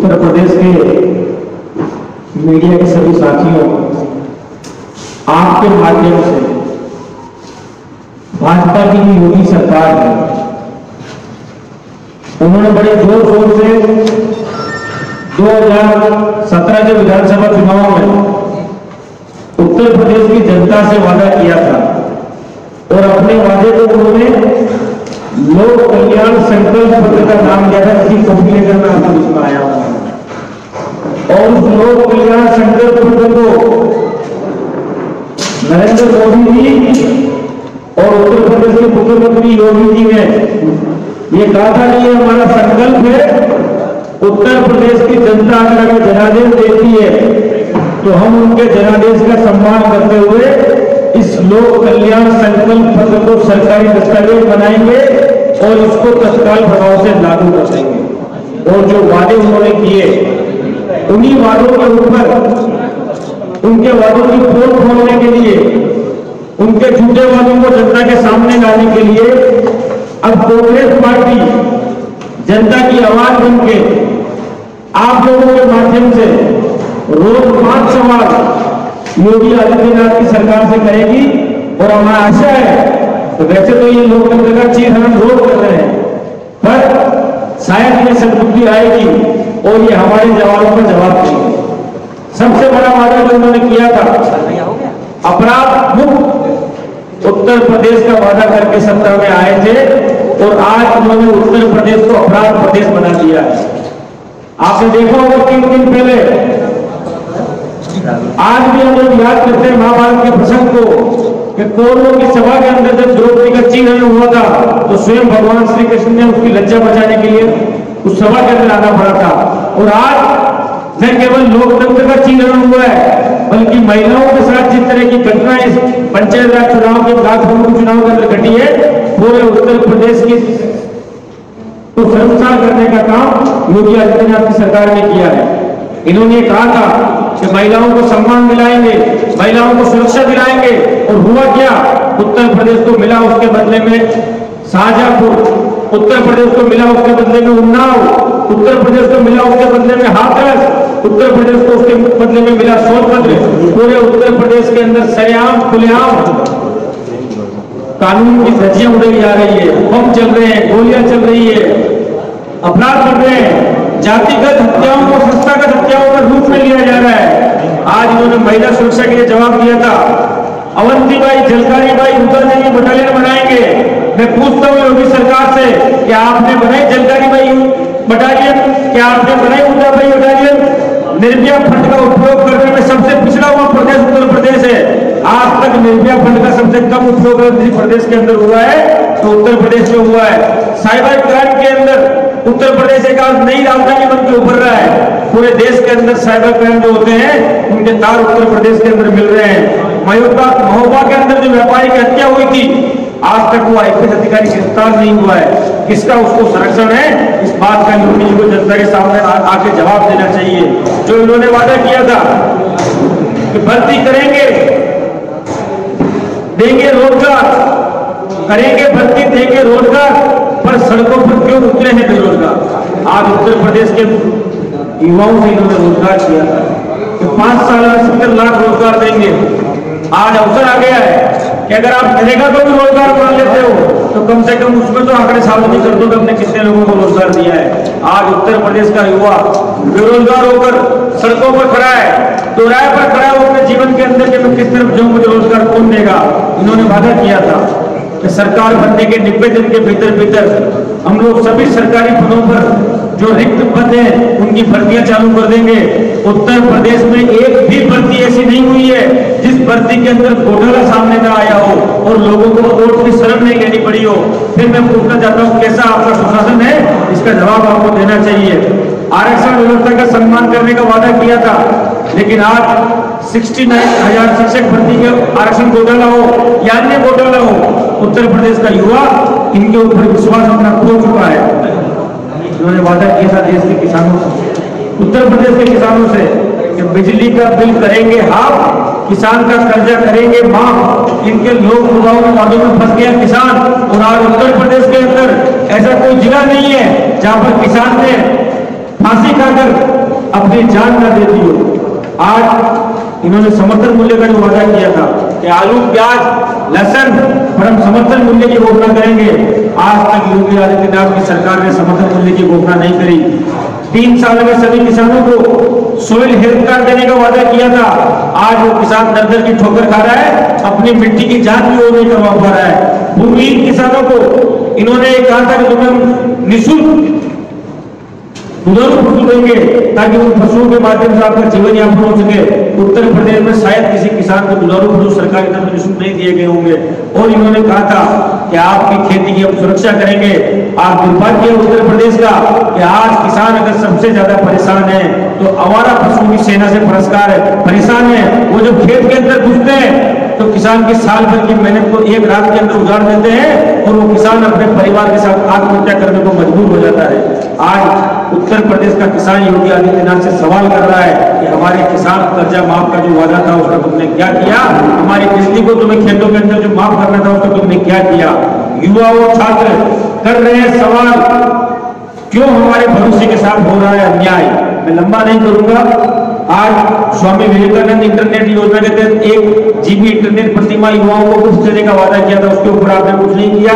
उत्तर प्रदेश के मीडिया के सभी साथियों, आपके माध्यम से भाजपा की जो योगी सरकार है, उन्होंने बड़े ज़ोर शोर से 2017 के विधानसभा चुनाव में उत्तर प्रदेश की जनता से वादा किया था और अपने वादे को उन्होंने लोक कल्याण संकल्प पत्र का नाम दिया था, जिसकी कॉपी लेकर मैं आपको आया हूँ। और उस लोक कल्याण संकल्प को नरेंद्र मोदी जी और उत्तर प्रदेश के मुख्यमंत्री योगी जी ने ये कहा था कि ये हमारा संकल्प है, उत्तर प्रदेश की जनता अगर हमें जनादेश देती है तो हम उनके जनादेश का सम्मान करते हुए इस लोक कल्याण संकल्प पत्र को सरकारी दस्तावेज़ बनाएँगे और इसको तत्काल प्रभाव से लागू कर देंगे। और जो वादे उन्होंने किए उन्हीं वादों के ऊपर, उनके वादों की पोल खोलने के लिए, उनके झूठे वादों को जनता के सामने लाने के लिए, अब कांग्रेस पार्टी जनता की आवाज़ बन के आप लोगों के माध्यम से रोज पाँच सवाल योगी आदित्यनाथ की सरकार से करेगी और हमारा आशा है तो वैसे तो ये लोकतंत्र का चीज़ हम रोज कर रहे हैं, पर शायद ये सदबुद्धि आएगी। और ये हमारे जवानों का जवाब देंगे सबसे बड़ा वादा जो उन्होंने किया था, अपराध मुक्त उत्तर प्रदेश का वादा करके सत्ता में आए थे और आज उन्होंने उत्तर प्रदेश को अपराध प्रदेश बना दिया है। आपने देखा होगा तीन दिन पहले, आज भी हम लोग याद करते हैं महाभारत के प्रसंग को, कि कौरवों की सभा के अंदर जब द्रौपदी का चिन्हन हुआ था तो स्वयं भगवान श्री कृष्ण ने उसकी लज्जा बचाने के लिए उस सभा के अंदर आना पड़ा था। और आज न केवल लोकतंत्र का चिन्हन हुआ है, बल्कि महिलाओं के साथ जिस तरह की घटना इस पंचायत राज चुनाव के ब्लॉक चुनाव के अंदर घटी है पूरे उत्तर प्रदेश की को तो शर्मसार करने का काम योगी आदित्यनाथ की सरकार ने किया है। इन्होंने कहा था कि महिलाओं को सम्मान दिलाएँगे, महिलाओं को सुरक्षा दिलाएँगे और हुआ क्या? उत्तर प्रदेश को मिला उसके बदले में शाहजहांपुर, उत्तर प्रदेश को मिला उसके बदले में उन्नाव। उत्तर प्रदेश को मिला उसके बदले में हाथरस उत्तर प्रदेश को उसके बदले में मिला सोनभद्र पूरे उत्तर प्रदेश के अंदर सरेआम खुलेआम। कानून की धज्जियाँ उड़ाई जा रही है। बम चल रहे हैं, गोलियाँ चल रही है। अपराध बढ़ रहे हैं। जातिगत हत्याओं को संस्थागत हत्याओं का रूप में लिया जा रहा है। आज इन्होंने महिला सुरक्षा के लिए जवाब दिया था। अवंती अवंतीबाई जलकारी बाई देवी बटालियन बनाएँगे। मैं पूछता हूँ योगी सरकार से कि आपने बनाई जलकारी बाई बटालियन? क्या आपने बनाई मुद्दाबाई बटालियन? निर्भया फंड का उपयोग करने में सबसे पिछड़ा हुआ प्रदेश उत्तर प्रदेश है। आज तक निर्भया फंड का सबसे कम उपयोग प्रदेश के अंदर हुआ है तो उत्तर प्रदेश में हुआ है। साइबर क्राइम के अंदर उत्तर प्रदेश एक आज नई राजधानी बन के उभर रहा है। पूरे देश के अंदर साइबर क्राइम जो होते हैं, उनके तार उत्तर प्रदेश के अंदर मिल रहे हैं। महोबा के अंदर जो व्यापारी की हत्या हुई थी आज तक वो आईपीएस अधिकारी गिरफ़्तार नहीं हुआ है। किसका उसको संरक्षण है? इस बात का जी को जनता के सामने आके जवाब देना चाहिए। जो इन्होंने वादा किया था कि भर्ती करेंगे, देंगे रोज़गार, करेंगे भर्ती, देंगे रोज़गार, पर सड़कों पर क्यों उतरे हैं बेरोजगार? आज उत्तर प्रदेश के युवाओं से इन्होंने रोज़गार किया था कि पाँच साल में सत्तर लाख रोज़गार देंगे। आज अवसर आ गया है। कि अगर आप नरेगा को भी रोज़गार मान लेते हो तो कम से कम उसमें तो आंकड़े सार्वजनिक कर दो कि हमने कितने लोगों को रोज़गार दिया है। आज उत्तर प्रदेश का युवा बेरोजगार होकर सड़कों पर खड़ा है तो राय पर खड़ा है अपने जीवन के अंदर कि किस तरफ़ जाऊँ, मुझे रोज़गार कौन देगा? इन्होंने वादा किया था कि सरकार बनने के निब्बे दिन के भीतर भीतर हम लोग सभी सरकारी पदों पर जो रिक्त पद है, उनकी भर्तियाँ चालू कर देंगे। उत्तर प्रदेश में एक भी भर्ती ऐसी नहीं हुई है जिस भर्ती के अंदर घोटाला सामने ना आया हो और लोगों को कोर्ट की शरण नहीं लेनी पड़ी हो, फिर मैं पूछना चाहता हूँ, कैसा आपका सुशासन है? इसका जवाब आपको देना चाहिए। आरक्षण व्यवस्था का सम्मान करने का वादा किया था, लेकिन आज सिक्सटी नाइन हज़ार शिक्षक भर्ती के आरक्षण घोटाला हो या अन्य घोटाला हो, उत्तर प्रदेश का युवा इनके ऊपर विश्वास अपना खो चुका है। उन्होंने वादा किया था देश के किसानों से। उत्तर प्रदेश के किसानों से कि बिजली का बिल करेंगे हाफ़ किसान का कर्जा करेंगे, माफ़। इनके लोग में फंस गया किसान। और आज उत्तर प्रदेश के अंदर ऐसा कोई जिला नहीं है जहाँ पर किसान ने फांसी खाकर अपनी जान न देती हो। आज इन्होंने समर्थन मूल्य का जो वादा किया था कि आलू, प्याज, लहसन पर हम समर्थन मूल्य की घोषणा करेंगे। आज तक योगी आदित्यनाथ की सरकार ने समर्थन मूल्य की घोषणा नहीं करी। तीन साल में सभी किसानों को सोयल हेल्थ कार्ड देने का वादा किया था। आज वो किसान दर दर की ठोकर खा रहा है, अपनी मिट्टी की जाँच भी वो नहीं करवा पा रहा है। भूमिहीन किसानों को इन्होंने कहा था कि तुम्हें निःशुल्क दुधारू पशु देंगे, ताकि उन पशुओं के माध्यम से आपका जीवन यापन हो सके। उत्तर प्रदेश में शायद किसी किसान को दुधारू पशु सरकार की तरफ़ निःशुल्क नहीं दिए गए होंगे। और इन्होंने कहा था कि आपकी खेती की हम सुरक्षा करेंगे। आप दुर्भाग्य उत्तर प्रदेश का कि आज किसान अगर सबसे ज़्यादा परेशान है तो आवारा पशु की सेना से पुरस्कार है। परेशान है? वो जो खेत के अंदर घुसते हैं तो किसान की साल भर की मेहनत को एक रात के अंदर उजाड़ देते हैं और वो किसान अपने परिवार के साथ आत्महत्या करने को मजबूर हो जाता है। आज उत्तर प्रदेश का किसान योगी आदित्यनाथ से सवाल कर रहा है कि हमारे किसान कर्जा माफ़ का जो वादा था, उसका तुमने क्या किया? हमारी बिजली को तुम्हें खेतों के अंदर जो माफ़ करना था, उसका तुमने क्या किया? युवा और छात्र कर रहे हैं सवाल। क्यों हमारे भविष्य के साथ हो रहा है अन्याय? मैं लंबा नहीं करूँगा। आज स्वामी विवेकानंद इंटरनेट योजना के तहत एक जीबी इंटरनेट प्रतिमा युवाओं को मुफ़्त देने का वादा किया था, उसके ऊपर आपने कुछ नहीं किया।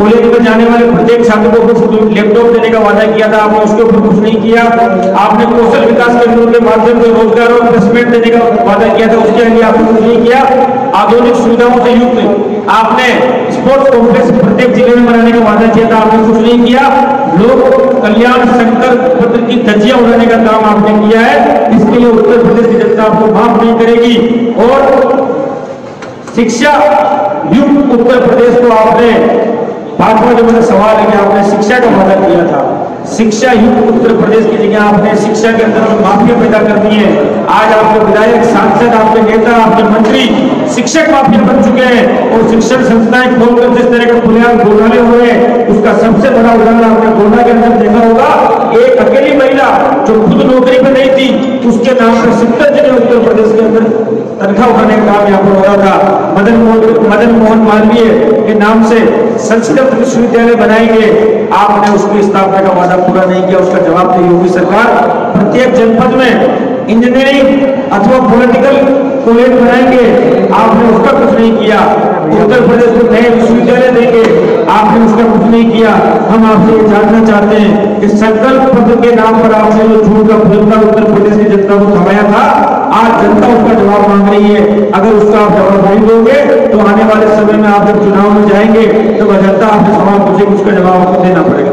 कॉलेज में जाने वाले प्रत्येक छात्र को मुफ़्त लैपटॉप देने का वादा किया था, आपने उसके ऊपर कुछ नहीं किया। आपने कौशल विकास केंद्रों के माध्यम से रोज़गार और प्लेसमेंट देने का वादा किया था, उसके लिए आपने कुछ नहीं किया। आधुनिक सुविधाओं से युक्त आपने स्पोर्ट्स कॉम्प्लेक्स प्रत्येक ज़िले में बनाने का वादा किया था, आपने कुछ नहीं किया। लोक कल्याण संकल्प पत्र की धज्जियाँ उड़ाने का काम आपने किया है। लिए उत्तर प्रदेश की जनता आपको माफ़ नहीं करेगी और शिक्षा युक्त उत्तर प्रदेश को आपने भाजपा जो मेरा सवाल है कि आपने शिक्षा का वादा किया था। शिक्षा युक्त उत्तर प्रदेश की जगह आपने शिक्षा के अंदर माफिया पैदा कर दी है। आज आपके विधायक, सांसद, आपके नेता, आपके मंत्री शिक्षक माफिया बन चुके हैं और शिक्षण संस्थाएँ खोलकर जिस तरह का बुनियाद घोटाले हुए हैं, उसका सबसे बड़ा उदाहरण आपने कोरोना के अंदर देखा होगा। एक अकेली महिला जो खुद नौकरी पर नहीं उसके नाम पर सत्तर जगह उत्तर प्रदेश के अंदर तनख्वाह उठाने का काम यहाँ पर हो रहा था। मदन मोहन मदन मोहन मालवीय के नाम से संस्कृत विश्वविद्यालय बनाएँगे। आपने उसकी स्थापना का वादा पूरा नहीं किया, उसका जवाब दे योगी सरकार। प्रत्येक जनपद में इंजीनियरिंग अथवा पॉलिटिकल कॉलेज बनाएँगे। आपने उसका कुछ नहीं किया। उत्तर प्रदेश को नए विश्वविद्यालय देंगे आपने उसका कुछ नहीं किया। हम आपसे ये जानना चाहते हैं कि संकल्प पत्र के नाम पर आपने जो झूठ का पुलिंदा उत्तर प्रदेश की जनता को थमाया था, आज जनता उसका जवाब मांग रही है। अगर उसका आप जवाब नहीं दोगे तो आने वाले समय में आप जब चुनाव में जाएँगे तो वह जनता आपसे सवाल पूछेगी, उसका जवाब आपको देना पड़ेगा।